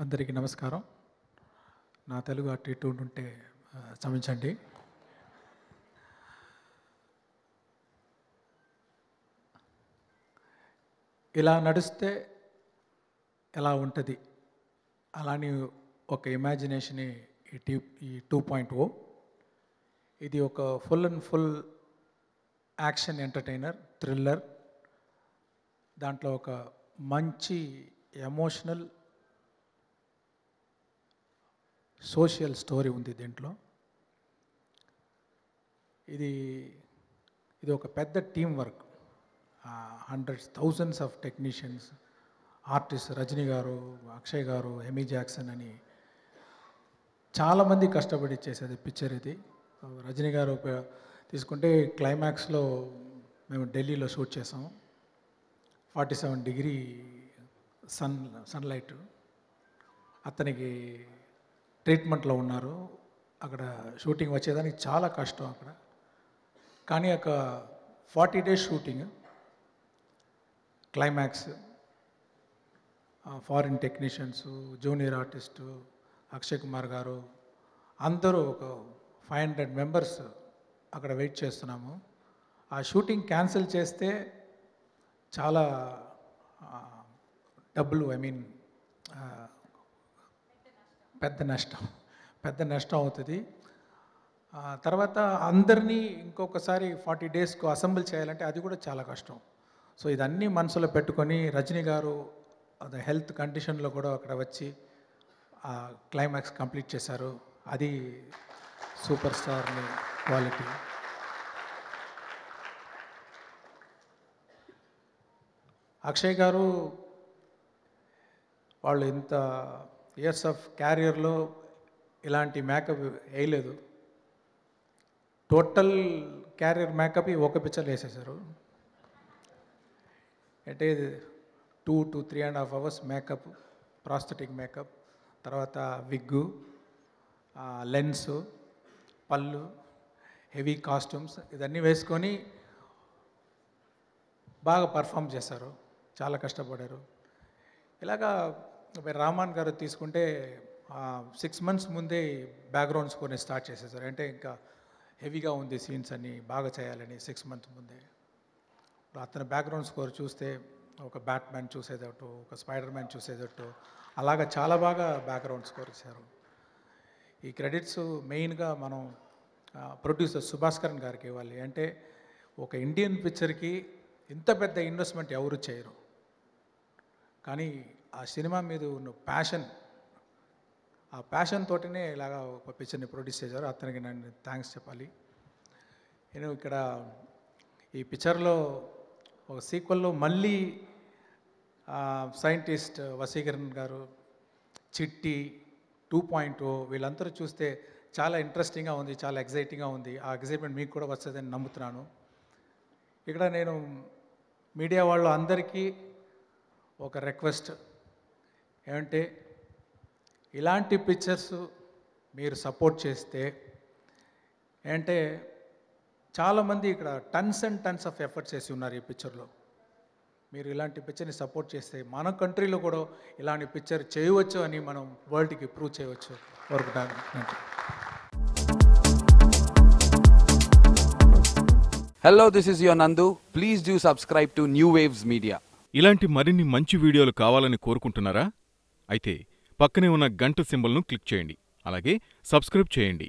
అందరికీ నమస్కారం. నా తెలుగు అటు ఇటు ఉంటే క్షమించండి. ఇలా నడిస్తే ఎలా ఉంటుంది? అలానే ఒక ఇమాజినేషన్ ఈ టీ ఈ టూ పాయింట్ ఓ. ఇది ఒక full and full action entertainer thriller దాంట్లో ఒక మంచి ఎమోషనల్ సోషల్ స్టోరీ ఉంది దీంట్లో. ఇది ఇది ఒక పెద్ద team work. Hundreds thousands of technicians artist Rajini గారు అక్షయ్ గారు ఎమీ జాక్సన్ అని చాలామంది కష్టపడి చేసేది పిక్చర్ ఇది. రజనీ గారు తీసుకుంటే క్లైమాక్స్లో మేము ఢిల్లీలో షూట్ చేసాము forty seven degree sun sunlight అతనికి ట్రీట్మెంట్లో ఉన్నారు. అక్కడ షూటింగ్ వచ్చేదానికి చాలా కష్టం అక్కడ. కానీ ఒక forty days shooting climax foreign technicians junior artist Akshay Kumar గారు అందరూ ఒక ఫైవ్ హండ్రెడ్ మెంబర్స్ అక్కడ వెయిట్ చేస్తున్నాము. ఆ షూటింగ్ క్యాన్సిల్ చేస్తే చాలా డబ్బులు ఐ మీన్ పెద్ద నష్టం పెద్ద నష్టం అవుతుంది. తర్వాత అందరినీ ఇంకొకసారి ఫార్టీ డేస్కు అసెంబ్ల్ చేయాలంటే అది కూడా చాలా కష్టం. సో ఇదన్నీ మనసులో పెట్టుకొని రజనీ గారు అది హెల్త్ కండిషన్లో కూడా అక్కడ వచ్చి ఆ క్లైమాక్స్ కంప్లీట్ చేశారు. అది సూపర్ స్టార్ని క్వాలిటీ. అక్షయ్ గారు వాళ్ళు ఇంత ఇయర్స్ ఆఫ్ క్యారియర్లో ఇలాంటి మేకప్ వేయలేదు. టోటల్ క్యారియర్ మేకప్ ఈ ఒక పిక్చర్లు వేసేసారు అంటే two to three and half hours makeup prosthetic makeup తర్వాత విగ్గు లెన్స్ పళ్ళు హెవీ కాస్ట్యూమ్స్ ఇదన్నీ వేసుకొని బాగా పర్ఫామ్ చేశారు. చాలా కష్టపడారు. ఇలాగా రామాన్ గారు తీసుకుంటే సిక్స్ మంత్స్ ముందే బ్యాక్గ్రౌండ్ స్కోర్ని స్టార్ట్ చేసేసారు అంటే ఇంకా హెవీగా ఉంది సీన్స్ అన్ని బాగా చేయాలని సిక్స్ మంత్స్ ముందే. అతని బ్యాక్గ్రౌండ్ స్కోర్ చూస్తే ఒక బ్యాట్ మ్యాన్ చూసేటట్టు ఒక స్పైడర్ మ్యాన్ చూసేటట్టు అలాగా చాలా బాగా బ్యాక్గ్రౌండ్ స్కోర్ ఇచ్చారు. ఈ క్రెడిట్స్ మెయిన్గా మనం ప్రొడ్యూసర్ సుభాస్కరన్ గారికి ఇవ్వాలి. అంటే ఒక ఇండియన్ పిక్చర్కి ఇంత పెద్ద ఇన్వెస్ట్మెంట్ ఎవరు చేయరు. కానీ ఆ సినిమా మీద ఉన్న ప్యాషన్ ఆ ప్యాషన్ తోటనే ఇలాగా ఒక పిక్చర్ని ప్రొడ్యూస్ చేశారు. అతనికి నేను థ్యాంక్స్ చెప్పాలి. నేను ఇక్కడ ఈ పిక్చర్లో ఒక సీక్వెల్లో మళ్ళీ సైంటిస్ట్ వసీకరణ్ గారు చిట్టి టూ పాయింట్ oh వీళ్ళందరూ చూస్తే చాలా ఇంట్రెస్టింగ్గా ఉంది చాలా ఎగ్జైటింగ్గా ఉంది. ఆ ఎగ్జైట్మెంట్ మీకు కూడా వస్తుందని నమ్ముతున్నాను. ఇక్కడ నేను మీడియా వాళ్ళు అందరికీ ఒక రిక్వెస్ట్ ఏమంటే ఇలాంటి పిక్చర్స్ మీరు సపోర్ట్ చేస్తే ఏంటంటే చాలామంది ఇక్కడ tons and tons of efforts చేసి ఉన్నారు ఈ పిక్చర్లో మీరు ఇలాంటి పిక్చర్ని సపోర్ట్ చేస్తే మన కంట్రీలో కూడా ఇలాంటి పిక్చర్ చేయవచ్చు అని మనం వరల్డ్కి ప్రూవ్ చేయవచ్చు కోరుకుంటాను Hello, this is your Nandu. Please do subscribe to New Waves Media. ఇలాంటి మరిన్ని మంచి వీడియోలు కావాలని కోరుకుంటున్నారా అయితే పక్కనే ఉన్న గంట సింబల్ను క్లిక్ చేయండి. అలాగే సబ్స్క్రైబ్ చేయండి.